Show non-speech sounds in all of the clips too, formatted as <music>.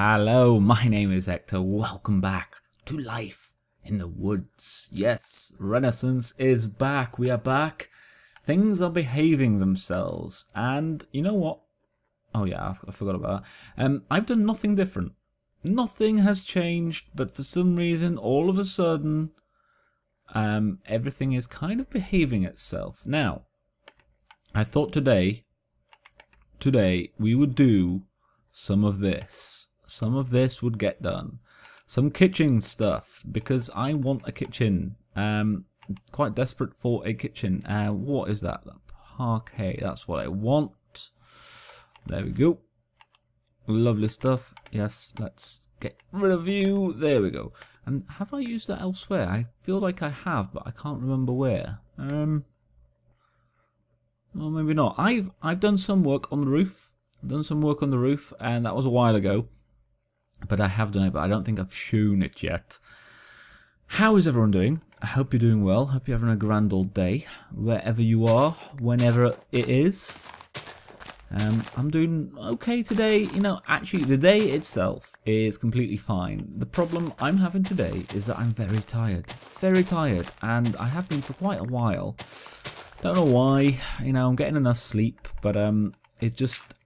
Hello, my name is Ector. Welcome back to life in the woods. Yes, Renaissance is back. We are back. Things are behaving themselves. And you know what? Oh yeah, I forgot about that. Um, I've done nothing different. Nothing has changed, but for some reason, all of a sudden, um, everything is kind of behaving itself. Now, I thought today, today we would do some of this. Some of this would get done. Some kitchen stuff, because I want a kitchen. Um, quite desperate for a kitchen. Uh, what is that? Parquet, that's what I want. There we go. Lovely stuff. Yes, let's get rid of you. There we go. And have I used that elsewhere? I feel like I have, but I can't remember where. Um, well, maybe not. I've I've done some work on the roof. I've done some work on the roof, and that was a while ago. But I have done it, but I don't think I've shown it yet. How is everyone doing? I hope you're doing well. Hope you're having a grand old day, wherever you are, whenever it is. Um, I'm doing okay today. You know, actually, the day itself is completely fine. The problem I'm having today is that I'm very tired. Very tired. And I have been for quite a while. Don't know why. You know, I'm getting enough sleep, but um, it just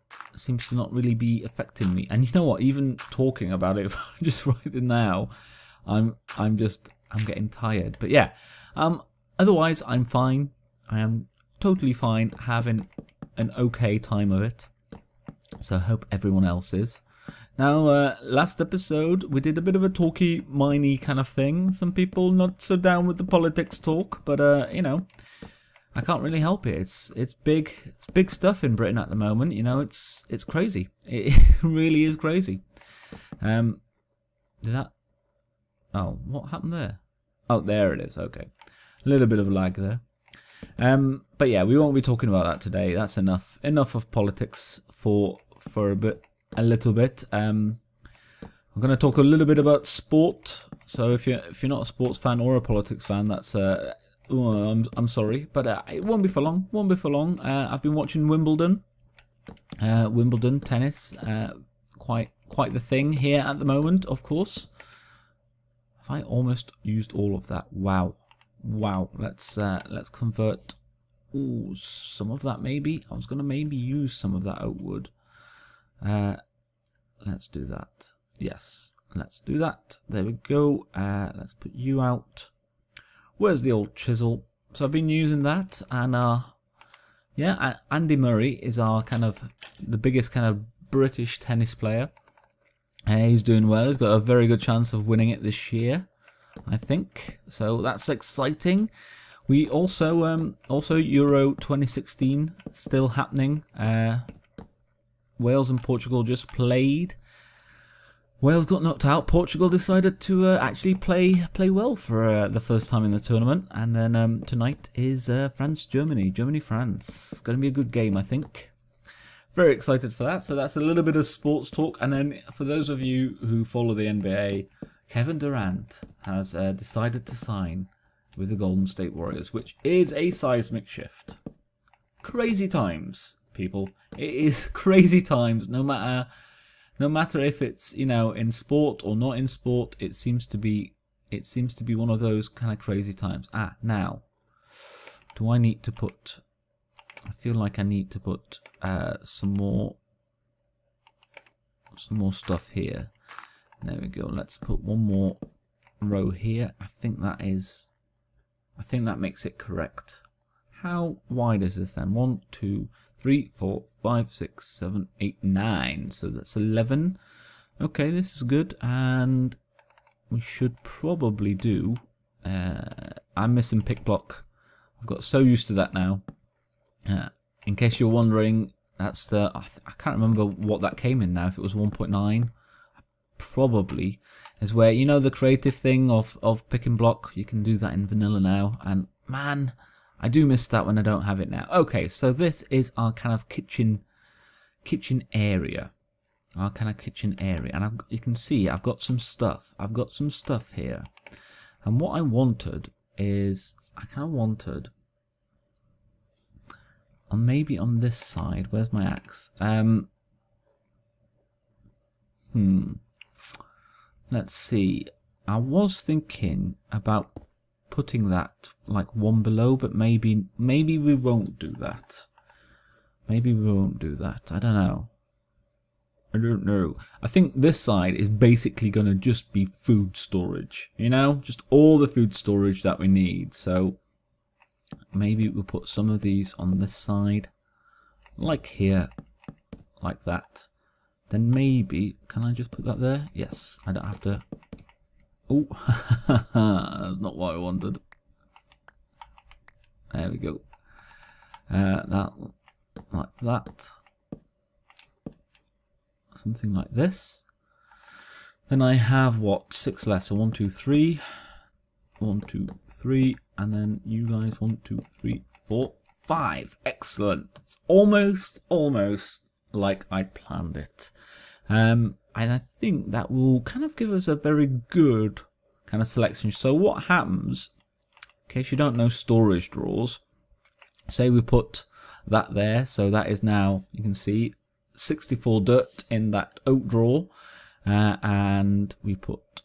seems to not really be affecting me. And you know what? Even talking about it <laughs> just right now, I'm I'm just I'm getting tired. But yeah, um, otherwise I'm fine. I am totally fine having an okay time of it. So I hope everyone else is. Now, uh, last episode we did a bit of a talky, miney kind of thing. Some people not so down with the politics talk, but uh, you know, I can't really help it. It's it's big, it's big stuff in Britain at the moment. You know, it's it's crazy. <laughs> It really is crazy. Um, did that? Oh, what happened there? Oh, there it is. Okay, a little bit of lag there. Um, but yeah, we won't be talking about that today. That's enough. Enough of politics for for a bit, a little bit. Um, I'm going to talk a little bit about sport. So if you're if you're not a sports fan or a politics fan, that's uh, oh, I'm I'm sorry, but uh, it won't be for long. Won't be for long. Uh, I've been watching Wimbledon, uh, Wimbledon tennis. Uh, quite quite the thing here at the moment, of course. Have I almost used all of that? Wow. Wow, let's uh, let's convert. Ooh, some of that maybe. I was gonna maybe use some of that wood. Uh, let's do that. Yes, let's do that. There we go. Let's put you out. Where's the old chisel? So I've been using that, and uh, yeah, Andy Murray is our kind of the biggest kind of British tennis player. Uh, he's doing well. He's got a very good chance of winning it this year. I think. So that's exciting. We also um, also Euro 2016 still happening. Uh, Wales and Portugal just played. Wales got knocked out. Portugal decided to uh, actually play play well for uh, the first time in the tournament. And then um, tonight is uh, France Germany. Germany France. It's going to be a good game, I think. Very excited for that. So that's a little bit of sports talk. And then for those of you who follow the NBA, Kevin Durant has uh, decided to sign with the Golden State Warriors, which is a seismic shift. Crazy times, people. It is <laughs> crazy times. No matter, no matter if it's you know in sport or not in sport, it seems to be, it seems to be one of those kind of crazy times. Ah, now, do I need to put? I feel like I need to put uh, some more, some more stuff here. There we go. Let's put one more row here. I think that is, I think that makes it correct. How wide is this then? One, two, three, four, five, six, seven, eight, nine. So that's 11. Okay, this is good. And we should probably do, uh, I'm missing pick block. I've got so used to that now. Uh, in case you're wondering, that's the, I, I can't remember what that came in now, if it was 1.9 probably is where you know the creative thing of of pick and block you can do that in vanilla now and man I do miss that when I don't have it now. Okay so this is our kind of kitchen kitchen area. Our kind of kitchen area. And I've you can see I've got some stuff. I've got some stuff here. And what I wanted is I kind of wanted on maybe on this side where's my axe? Um Hmm. Let's see. I was thinking about putting that like one below, but maybe maybe we won't do that. Maybe we won't do that. I don't know. I don't know. I think this side is basically going to just be food storage. You know, just all the food storage that we need. So maybe we'll put some of these on this side, like here, like that. Then maybe, can I just put that there? Yes, I don't have to. Oh, <laughs> that's not what I wanted. There we go. Uh, that, like that. Something like this. Then I have what six less. So one, two, three, one, two, three, and then you guys one, two, three, four, five. Excellent. It's almost, almost like I planned it. Um, and I think that will kind of give us a very good kind of selection. So what happens, in case you don't know storage drawers, say we put that there, so that is now, you can see, 64 dirt in that oak drawer, uh, and we put,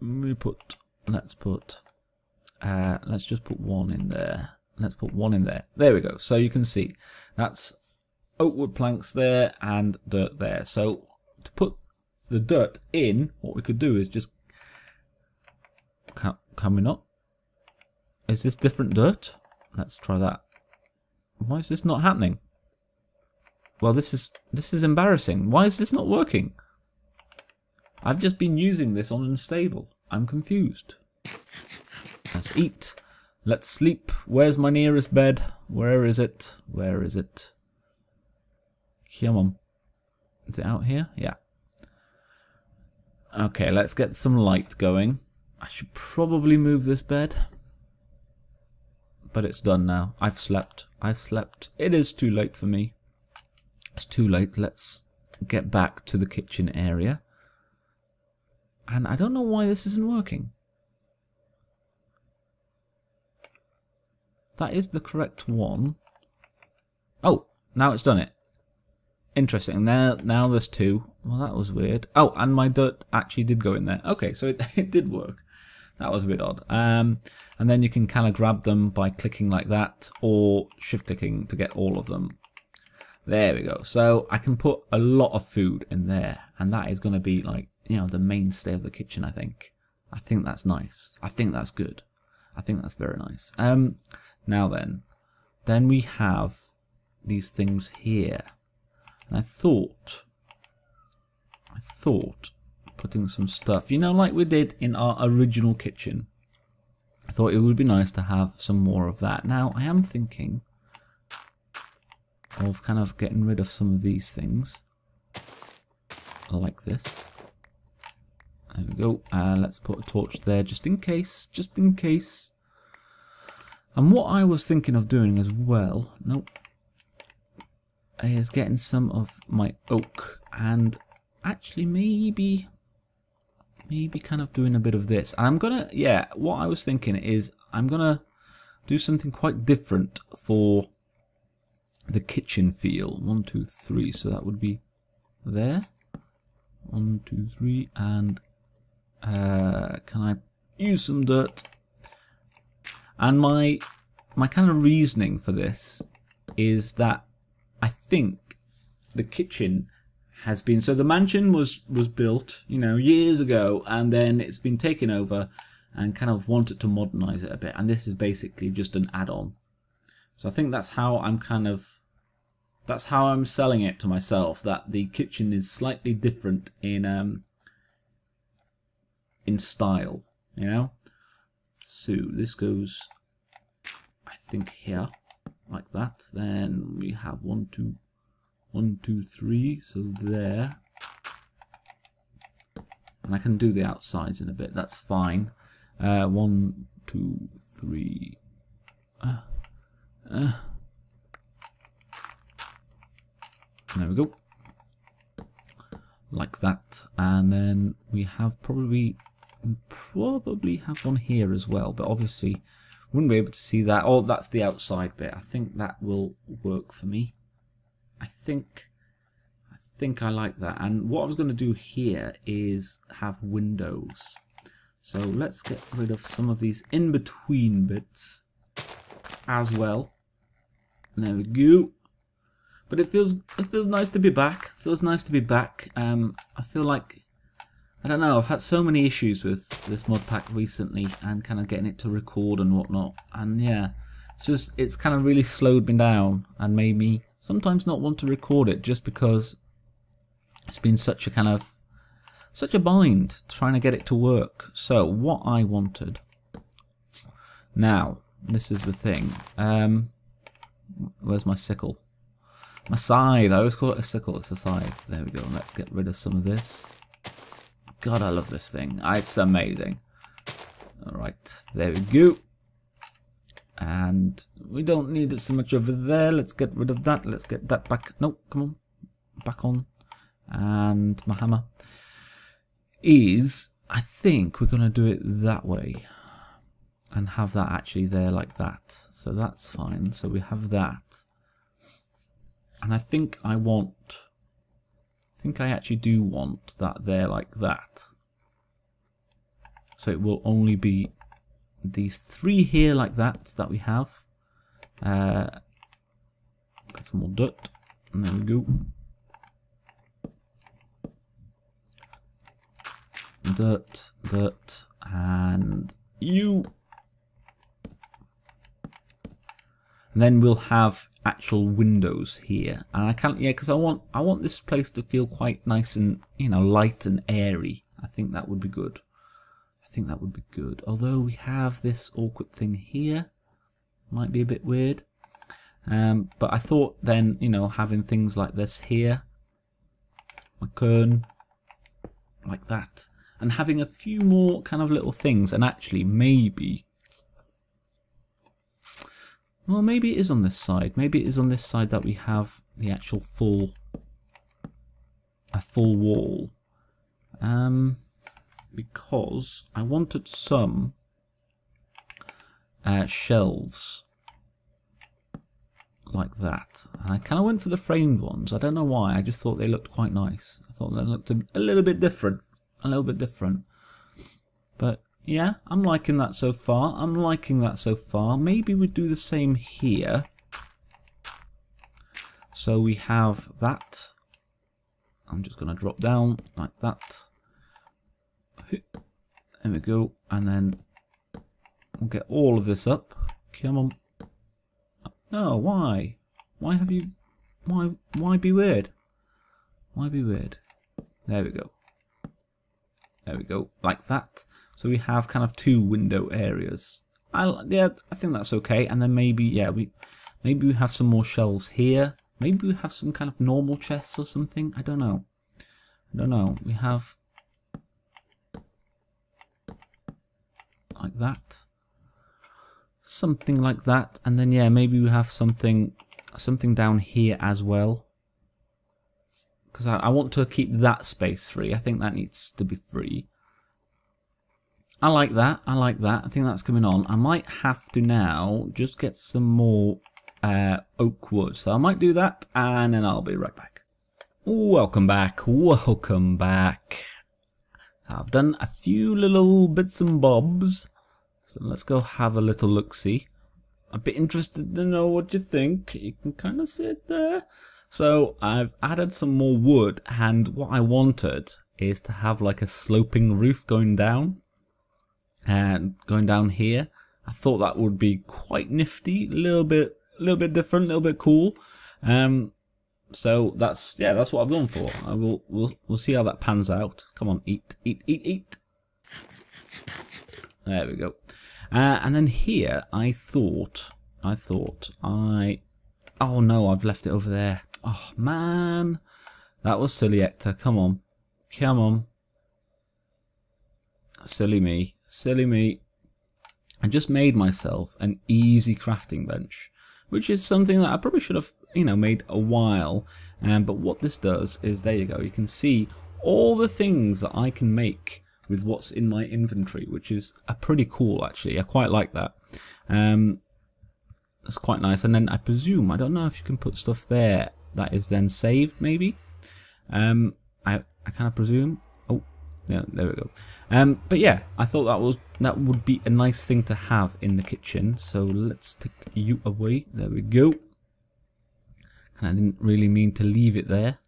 we put, let's put, uh, let's just put one in there. Let's put one in there. There we go. So you can see that's oak wood planks there and dirt there. So to put the dirt in, what we could do is just can, can we not? Is this different dirt? Let's try that. Why is this not happening? Well, this is this is embarrassing. Why is this not working? I've just been using this on unstable. I'm confused. Let's eat. Let's sleep. Where's my nearest bed? Where is it? Where is it? Come on. Is it out here? Yeah. Okay, let's get some light going. I should probably move this bed. But it's done now. I've slept. I've slept. It is too late for me. It's too late. Let's get back to the kitchen area. And I don't know why this isn't working. That is the correct one. Oh, now it's done it. Interesting. Now, now there's two. Well, that was weird. Oh, and my dirt actually did go in there. Okay, so it, <laughs> it did work. That was a bit odd. Um, and then you can kind of grab them by clicking like that or shift clicking to get all of them. There we go. So I can put a lot of food in there and that is going to be like, you know, the mainstay of the kitchen, I think. I think that's nice. I think that's good. I think that's very nice. Um, now then, then we have these things here. And I thought, I thought putting some stuff, you know, like we did in our original kitchen. I thought it would be nice to have some more of that. Now, I am thinking of kind of getting rid of some of these things. Like this. There we go. Uh, let's put a torch there just in case, just in case. And what I was thinking of doing as well, nope, is getting some of my oak and actually maybe maybe kind of doing a bit of this. And I'm gonna yeah what I was thinking is I'm gonna do something quite different for the kitchen feel. One two three. So that would be there. One two three. And uh, can I use some dirt? And my my kind of reasoning for this is that I think the kitchen has been so the mansion was was built you know years ago and then it's been taken over and kind of wanted to modernize it a bit. And this is basically just an add-on. So I think that's how I'm kind of that's how I'm selling it to myself that the kitchen is slightly different in um in style you know? So this goes I think here like that. Then we have one, two, one, two, three. So there. And I can do the outsides in a bit. That's fine. Uh, one, two, three. Uh, uh. There we go. Like that. And then we have probably probably have one here as well, but obviously wouldn't be able to see that. Oh, that's the outside bit. I think that will work for me. I think, I think I like that. And what I was going to do here is have windows. So let's get rid of some of these in-between bits as well. There we go. But it feels it feels nice to be back. It feels nice to be back. Um, I feel like I don't know. I've had so many issues with this mod pack recently, and kind of getting it to record and whatnot. And yeah, it's just it's kind of really slowed me down and made me sometimes not want to record it just because it's been such a kind of such a bind trying to get it to work. So what I wanted now, this is the thing. Um, where's my sickle? My scythe. I always call it a sickle. It's a scythe. There we go. Let's get rid of some of this. God, I love this thing. Ah, it's amazing. Alright, there we go. And we don't need it so much over there. Let's get rid of that. Let's get that back. No, come on. Back on. And my hammer is, I think we're going to do it that way. And have that actually there like that. So that's fine. So we have that. And I think I want think I actually do want that there like that. So it will only be these three here like that that we have. Uh, got some more dirt. And there we go. Dirt, dirt, and you. And then we'll have actual windows here. And I can't, yeah, because I want, I want this place to feel quite nice and, you know, light and airy. I think that would be good. I think that would be good. Although we have this awkward thing here. Might be a bit weird. Um, but I thought then, you know, having things like this here. My kern. Like that. And having a few more kind of little things. And actually, maybe well, maybe it is on this side. Maybe it is on this side that we have the actual full, a full wall. Um, because I wanted some uh, shelves like that. And I kind of went for the framed ones. I don't know why. I just thought they looked quite nice. I thought they looked a, a little bit different. A little bit different. But yeah, I'm liking that so far. I'm liking that so far. Maybe we do the same here. So we have that. I'm just going to drop down like that. There we go. And then we'll get all of this up. Come on. No, why? Why have you... Why, why be weird? Why be weird? There we go. There we go. Like that. So we have kind of two window areas. I, yeah, I think that's okay. And then maybe, yeah, we maybe we have some more shelves here. Maybe we have some kind of normal chests or something. I don't know. I don't know. We have like that. Something like that. And then, yeah, maybe we have something something down here as well. Because I, I want to keep that space free. I think that needs to be free. I like that. I like that. I think that's coming on. I might have to now just get some more uh, oak wood. So I might do that and then I'll be right back. Welcome back. Welcome back. I've done a few little bits and bobs. So let's go have a little look-see. A bit interested to know what you think. You can kind of see it there. So I've added some more wood and what I wanted is to have like a sloping roof going down and going down here. I thought that would be quite nifty, a little bit, a little bit different, a little bit cool. Um, so that's yeah, that's what I've gone for. I will we'll we'll see how that pans out. Come on, eat, eat, eat, eat. There we go. Uh, and then here, I thought, I thought I, oh no, I've left it over there. Oh man, that was silly, Ector. Come on, come on. Silly me. Silly me. I just made myself an easy crafting bench, which is something that I probably should have, you know, made a while. Um, but what this does is, there you go, you can see all the things that I can make with what's in my inventory, which is a pretty cool actually. I quite like that. Um, that's quite nice. And then I presume, I don't know if you can put stuff there that is then saved maybe. Um, I I kind of presume. Yeah, there we go. Um, but yeah, I thought that was that would be a nice thing to have in the kitchen. So let's take you away. There we go. Kind of didn't really mean to leave it there.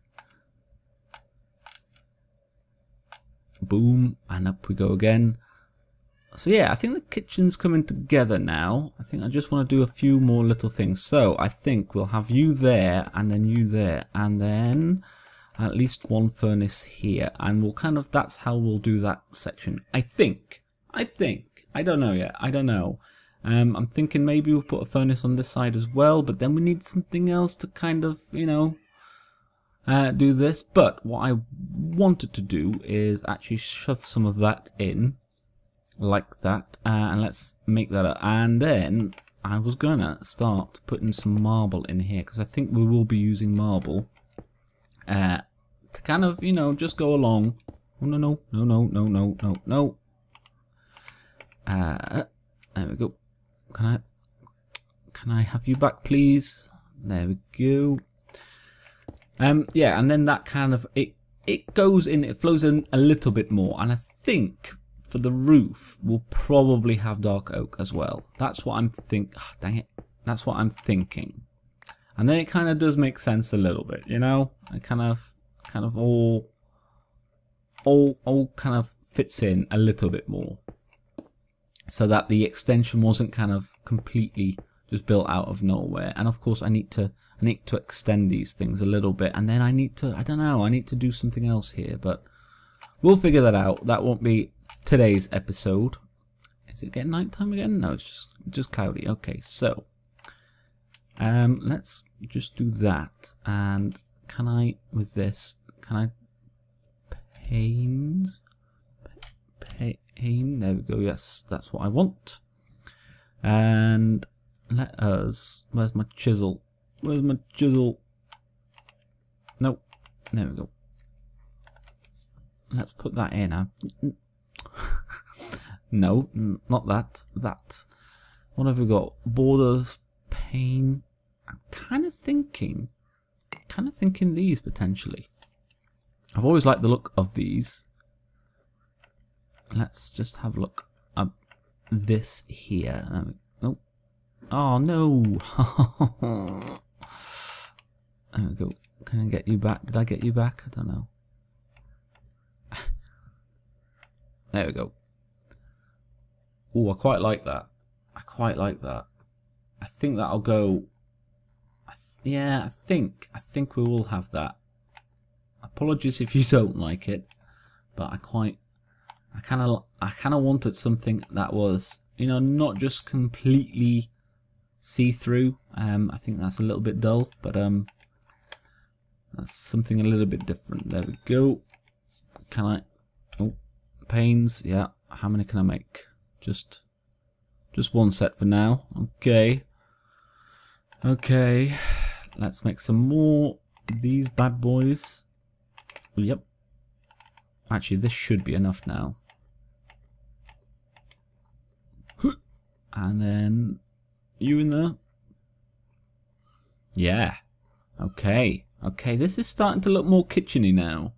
Boom, and up we go again. So yeah, I think the kitchen's coming together now. I think I just want to do a few more little things. So I think we'll have you there, and then you there, and then at least one furnace here. And we'll kind of, that's how we'll do that section. I think. I think. I don't know yet. I don't know. Um, I'm thinking maybe we'll put a furnace on this side as well, but then we need something else to kind of, you know, uh, do this. But what I wanted to do is actually shove some of that in like that uh, and let's make that up and then I was gonna start putting some marble in here because I think we will be using marble uh, to kind of you know just go along oh no no no no no no no no uh, there we go can I can I have you back please there we go um yeah and then that kind of it it goes in it flows in a little bit more and I think for the roof, we'll probably have dark oak as well. That's what I'm think. Oh, dang it. That's what I'm thinking. And then it kind of does make sense a little bit, you know? It kind of, kind of all, all, all kind of fits in a little bit more. So that the extension wasn't kind of completely just built out of nowhere. And of course I need to, I need to extend these things a little bit. And then I need to, I don't know, I need to do something else here, but we'll figure that out. That won't be today's episode. Is it getting nighttime again? No, it's just just cloudy. Okay, so um, let's just do that. And can I with this? Can I panes? Pane. There we go. Yes, that's what I want. And let us. Where's my chisel? Where's my chisel? Nope. There we go. Let's put that in. <laughs> no, not that. That. What have we got? Borders, pane. I'm kind of thinking, kind of thinking these potentially. I've always liked the look of these. Let's just have a look at this here. Oh, oh no! <laughs> there we go. Can I get you back? Did I get you back? I don't know. <laughs> There we go. Oh, I quite like that. I quite like that. I think that'll go... I yeah, I think. I think we will have that. Apologies if you <laughs> don't like it, but I quite... I kind of I kind of wanted something that was, you know, not just completely see-through. Um, I think that's a little bit dull, but um, that's something a little bit different. There we go. Can I? Oh, panes, yeah. How many can I make? Just just one set for now. Okay. Okay. Let's make some more these bad boys. Yep. Actually, this should be enough now. <laughs> And then you in there. Yeah. Okay. Okay, this is starting to look more kitcheny now.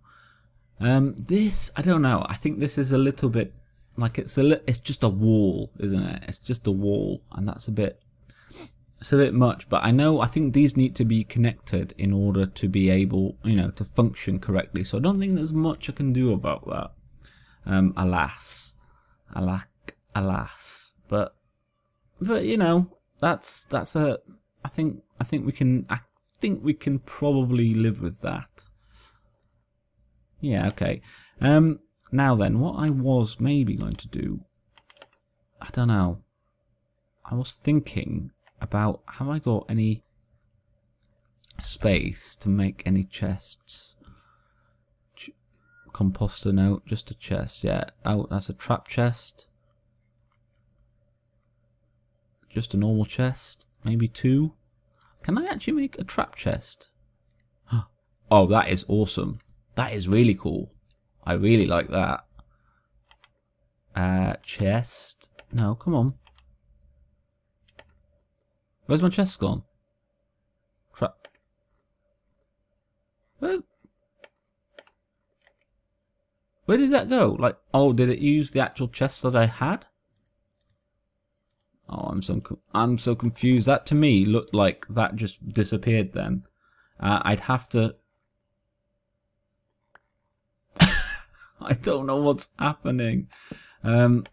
Um, this, I don't know. I think this is a little bit like it's a it's just a wall, isn't it? It's just a wall, and that's a bit it's a bit much. But I know I think these need to be connected in order to be able, you know, to function correctly. So I don't think there's much I can do about that. Um, alas, alack, alas. But but you know, that's that's a. I think I think we can. I think we can probably live with that. Yeah, okay. Um, now then, what I was maybe going to do, I don't know. I was thinking about, have I got any space to make any chests? Ch composter, no, just a chest, yeah. Oh, that's a trap chest. Just a normal chest, maybe two. Can I actually make a trap chest? <gasps> Oh, that is awesome. That is really cool. I really like that. Uh, chest. No, come on. Where's my chest gone? Crap. Where? Where did that go? Like, oh, did it use the actual chest that I had? Oh, I'm so I'm so confused. That to me looked like that just disappeared. Then uh, I'd have to. <laughs> I don't know what's happening. Um.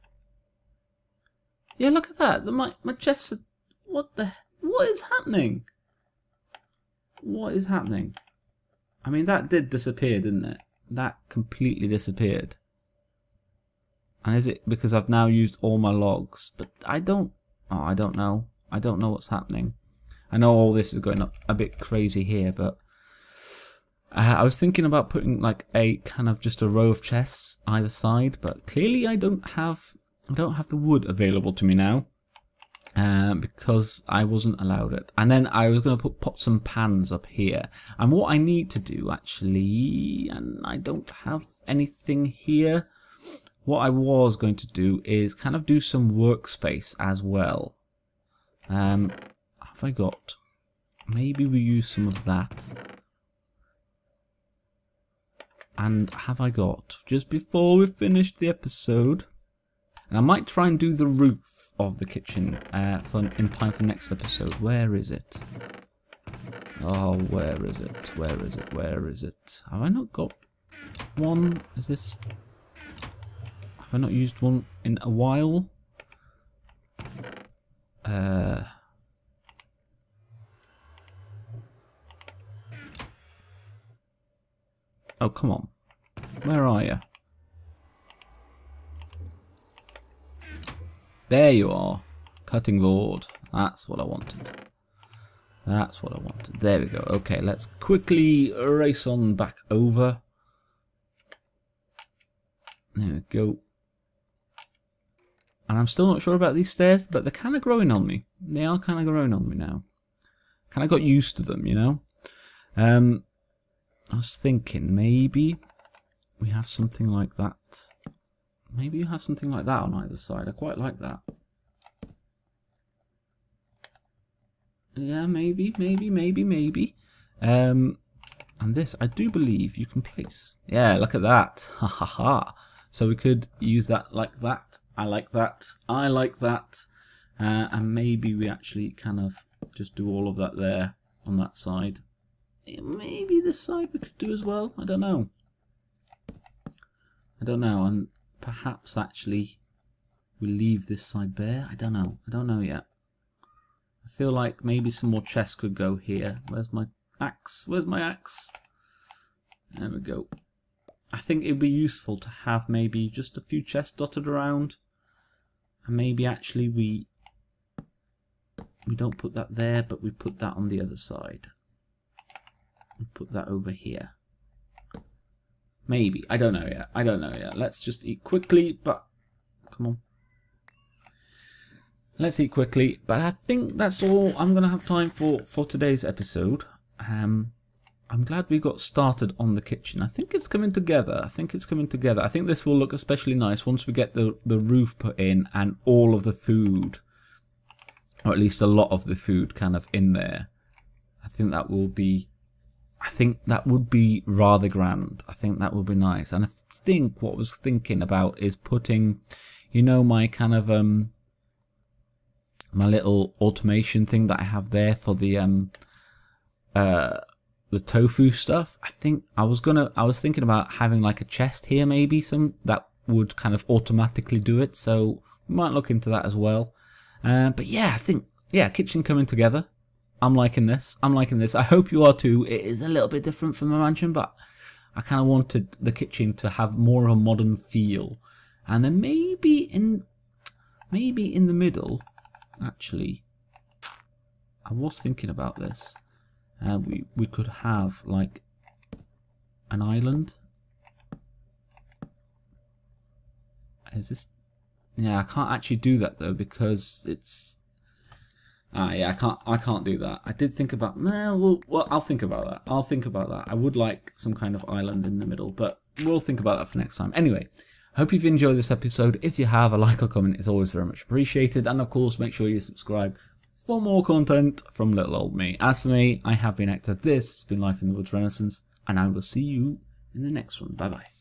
Yeah, look at that. The, my my chest. What the? What is happening? What is happening? I mean, that did disappear, didn't it? That completely disappeared. And is it because I've now used all my logs? But I don't Oh, I don't know. I don't know what's happening. I know all this is going a bit crazy here, but I was thinking about putting like a kind of just a row of chests either side, but clearly I don't have I don't have the wood available to me now. Um, because I wasn't allowed it. And then I was going to put, pots and pans up here. And what I need to do actually, and I don't have anything here, what I was going to do is kind of do some workspace as well. Um, have I got... Maybe we use some of that. And have I got, just before we finish the episode, and I might try and do the roof of the kitchen uh, for, in time for the next episode. Where is it? Oh, where is it? Where is it? Where is it? Have I not got one? Is this have I not used one in a while? Uh, oh, come on. Where are you? There you are. Cutting board. That's what I wanted. That's what I wanted. There we go. Okay, let's quickly race on back over. There we go. And I'm still not sure about these stairs, but they're kind of growing on me. They are kind of growing on me now. Kind of got used to them, you know? Um, I was thinking maybe we have something like that. Maybe you have something like that on either side. I quite like that. Yeah, maybe, maybe, maybe, maybe. Um, and this, I do believe you can place. Yeah, look at that. <laughs> Ha ha ha. So we could use that like that I like that. I like that. Uh, and maybe we actually kind of just do all of that there on that side. Maybe this side we could do as well. I don't know. I don't know. And perhaps actually we leave this side bare. I don't know. I don't know yet. I feel like maybe some more chests could go here. Where's my axe? Where's my axe? There we go. I think it'd be useful to have maybe just a few chests dotted around and maybe actually we we don't put that there but we put that on the other side we put that over here maybe I don't know yet I don't know yet let's just eat quickly but come on let's eat quickly but I think that's all I'm gonna have time for for today's episode um I'm glad we got started on the kitchen. I think it's coming together. I think it's coming together. I think this will look especially nice once we get the, the roof put in and all of the food, or at least a lot of the food kind of in there. I think that will be, I think that would be rather grand. I think that would be nice. And I think what I was thinking about is putting, you know, my kind of, um, my little automation thing that I have there for the, um, uh, the tofu stuff, I think I was gonna, I was thinking about having like a chest here, maybe some that would kind of automatically do it. So we might look into that as well. Uh, but yeah, I think yeah, kitchen coming together. I'm liking this. I'm liking this. I hope you are too. It is a little bit different from the mansion, but I kind of wanted the kitchen to have more of a modern feel. And then maybe in maybe in the middle, actually, I was thinking about this uh, we, we could have like an island. Is this... Yeah, I can't actually do that though because it's... Ah, yeah, I can't. I can't do that. I did think about. Nah, well, well, I'll think about that. I'll think about that. I would like some kind of island in the middle, but we'll think about that for next time. Anyway, hope you've enjoyed this episode. If you have, a like or comment is always very much appreciated, and of course, make sure you subscribe for more content from little old me. As for me, I have been Ector, this has been Life in the Woods Renaissance, and I will see you in the next one. Bye bye.